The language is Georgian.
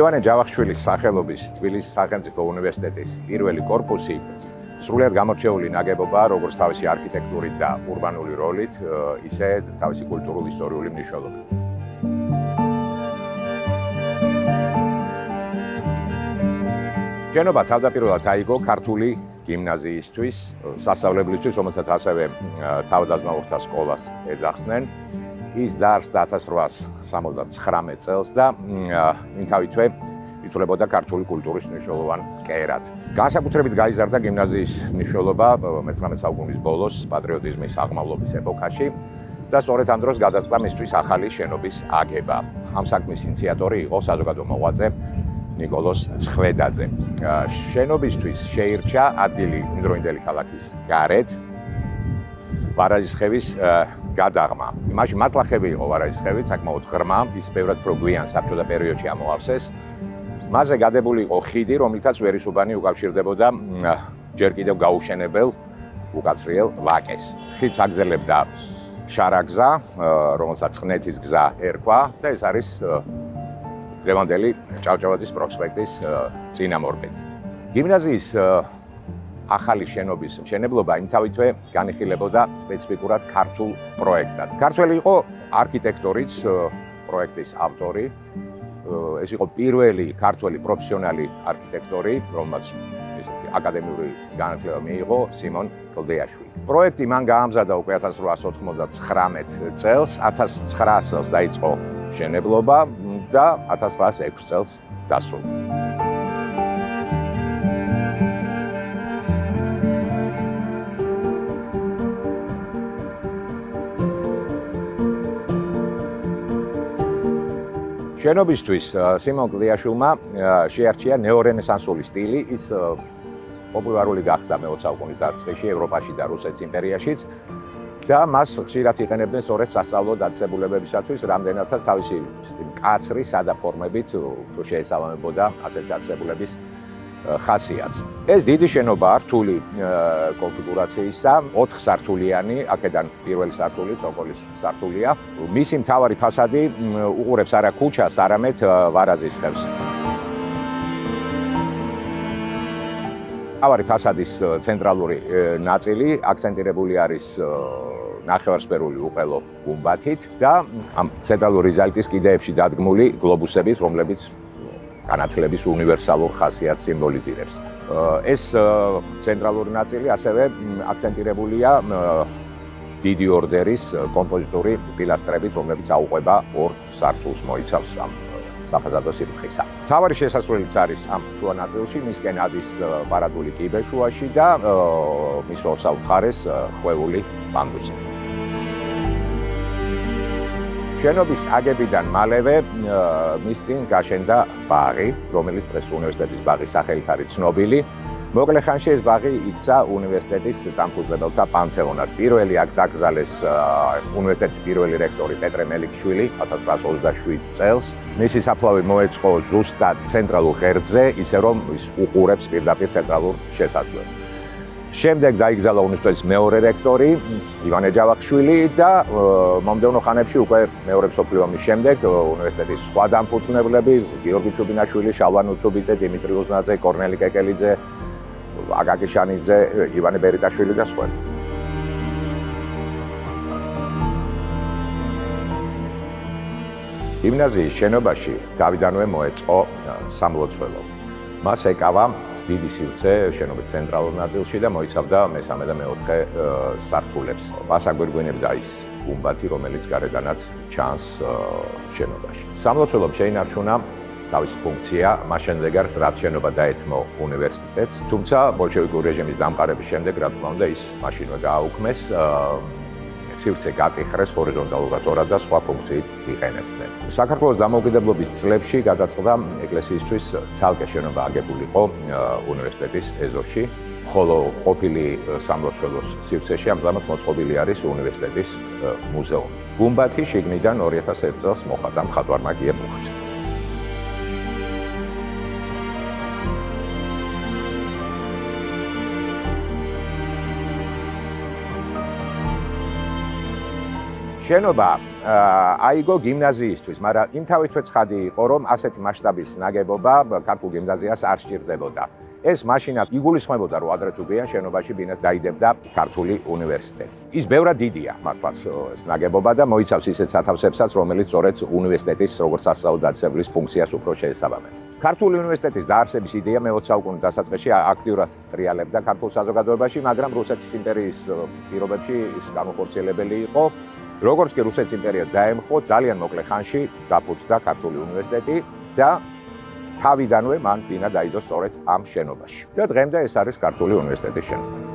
ივანე ჯავახიშვილის სახელობის თბილისის სახელმწიფო უნივერსიტეტის პირველი корпуსი სრულიად გამორჩეული ნაგებობაა, როგორც თავისი არქიტექტურით და ურბანული როლით, ისე თავისი კულტურულ-ისტორიული მნიშვნელობით. შენობა თავდაპირველად აიგო ქართული გიმნაზიისთვის, სასწავლებლისთვის, რომელსაც ასევე თავდაზნაურთა სკოლას ეძახდნენ. ის დაარსდა 1879 წელს და იმ თავითვე ითვლებოდა ქართული კულტურის მნიშვნელოვან კერად. განსაკუთრებით გაიზარდა გიმნაზიის მნიშვნელობა მე-19 საუკუნის ბოლოს პატრიოტიზმის აღმავლობის ეპოქაში და სწორედ ამ დროს გადაწყდა მისთვის ახალი შენობის აგება. ამ საქმის ინიციატორი იყო საზოგადო მოღვაწე ნიკოლოზ ცხვედაძე. შენობისთვის შეირჩა ადგილი იმდროინდელი ქალაქის გარეთ ვარაჟისხევის გადაღმა. იმაში მატლახები იყო ვარაჟისხევი, საკმაოდ ღრმა, ის ბევრად პროგვიან საბჭოთა პერიოდში ამოავსეს. მასზე გადებული იყო ხიდი, რომლითაც ვერისუბანი უკავშირდებოდა ჯერ კიდევ გაუშენებელ უკაცრიელ ვაკეს. ხიდს აგზელებდა შარაგზა, რომელსაც წნეთის გზა ერქვა და ეს არის დღევანდელი ჭავჭავაძის პროსპექტის წინამორბედი. გიმნაზიის ახალი შენობის მშენებლობა იმთავითვე განიხილებოდა სპეციფიკურად ქართულ პროექტად. ქართველი იყო არქიტექტორიც პროექტის ავტორი. ეს იყო პირველი ქართველი პროფესიონალი არქიტექტორი, რომელმაც ესეთი აკადემიური განათლება მიიღო სიმონ კლდეაშვილი. პროექტი მან გაამზადა უკვე 1899 წელს, 1900 წელს დაიწყო მშენებლობა და 1906 წელს დასრულდა. შენობისთვის სიმონ კლდიაშვილმა შეარჩია ნეორენესანსული სტილი, ის პოპულარული გახდა მე-20 საუკუნის დასაწყისში ევროპაში და რუსეთის იმპერიაშიც და მას ხშირად იყენებდნენ სწორედ სასწავლო დაწესებულებებისათვის, რამდენადაც თავისი კაცრი სადაფორმებით უფრო შეესაბამებოდა ასეთ დაწესებულების ხასიათს. ეს დიდი შენობაა რთული კონფიგურაციისა, 4 სართულიანი, აქედან პირველი სართული ცოკოლის სართულია. მისი მთავარი ფასადი უყურებს არა ქუჩას, არამედ ვარაზის ხევს. მთავარი ფასადის ცენტრალური ნაწილი აქცენტირებული არის ნახევარსფერული უყელო გუმბათით და ამ ცენტრალური ზალტის კიდეებში დადგმული გლობუსებით, რომლებიც განათლების უნივერსალურ ხასიათს სიმბოლიზირებს. ეს ცენტრალური ნაწილი ასევე აქცენტირებულია დიდი ორდერის კომპოზიტური პილასტრებით, რომლებიც აუყვება ორ სართულს მოიცავს ამ საფაზადო სიბრტყისა. თავარი შესასვლელიც არის ამ შუა ნაწილში, მისკენ ადის პარადული კიბე შუაში და მის ორ საუთხარეს ხვეული პანდუსი. შენობის აგებიდან მალევე მის წინ გაშენდა ბაღი, რომელიც დღეს უნივერსიტეტის ბაღის სახელით არის ცნობილი. მოკლე ხანში ეს ბაღი იქცა უნივერსიტეტის დამფუძნებელთა პანთეონად. პირველი აქ დაკრძალეს უნივერსიტეტის პირველი რექტორი პეტრე მელიქსვილი 1927 წელს. მისი საფლავი მოეწყო ზუსტად ცენტრალურ ღერძზე, ისე რომ ის უყურებს პირდაპირ ცენტრალურ შესასვლელს. შემდეგ დაიგზალა უნივერსიტეტის მეორე რექტორი ივანე ჯავახიშვილი და მომდევნო ხანებში უკვე მეორე მსოფლიო ომის შემდეგ უნივერსიტეტის სხვა დამფუძნებლები გიორგი ჩუბინაშვილი, შალვან უცუბიძე, დიმიტრი უზნაძე, კორნელი კეკელიძე, აკაკი შანიძე, ივანე ბერიტაშვილი და სხვა. გიმნაზიის შენობაში დავიდანვე მოეწყო სამლოცველო. მას ეკავა დიდი სივრცე შენობის ცენტრალურ ნაწილში და მოიცავდა მესამე და მეოთხე სართულებს. მასაგვირგვინებდა ის გუმბათი, რომელიც გარედანაც ჩანს შენობაში. სამლოცველომ შეინარჩუნა თავისი ფუნქცია, მას შემდეგაც რაც შენობა დაეთმო უნივერსიტეტს, თუმცა ბოლშევიკური რეჟიმის დამყარების შემდეგ, რა თქმა უნდა, ის მაშინვე გააუქმეს სივრცე გატიხრეს ჰორიზონტალურად და სხვა ფუნქციით იყენებდნენ. საქართველოს დამოუკიდებლობის წლებში გადაწყდა ეკლესიისთვის ცალკე შენობა აგებულიყო უნივერსიტეტის ეზოში, ხოლო ყოფილი სამლოცველოს სივრცეში ამჟამად მოწყობილი არის უნივერსიტეტის მუზეუმი. გუმბათი შიგნიდან 2001 წელს მოხატა მხატვარმა გიე მუხაძე. შენობა აიგო გიმნაზიისთვის, მაგრამ იმთავითვე ცხადი იყო, რომ ასეთი მასშტაბის ნაგებობა ქართულ გიმნაზიას არ სჭირდებოდა. ეს მაშინაც იგულისხმებოდა, რომ ადრე თუ გიან შენობაში ბინას დაიდებდა ქართული უნივერსიტეტი. ის ბევრად დიდია, მართლაც ეს ნაგებობა და მოიცავს ისეთ სათავსებსაც, რომელიც სწორედ უნივერსიტეტის როგორც სასწავლო-დაწესებლის ფუნქციას უფრო შეესაბამება. ქართული უნივერსიტეტის დაარსების იდეა მე-20 საუკუნის დასაწყისში აქტიურად ტრიალებდა ქართულ საზოგადოებაში, მაგრამ რუსეთის იმპერიის პირობებში ის განუხორციელებელი იყო. როგორც კი რუსეთის იმპერია დაემხო, ძალიან მოკლე ხანში დაფუძნდა ქართული უნივერსიტეტი და თავიდანვე მან ბინა დაიდო სწორედ ამ შენობაში. და დღემდე ეს არის ქართული უნივერსიტეტის შენობა.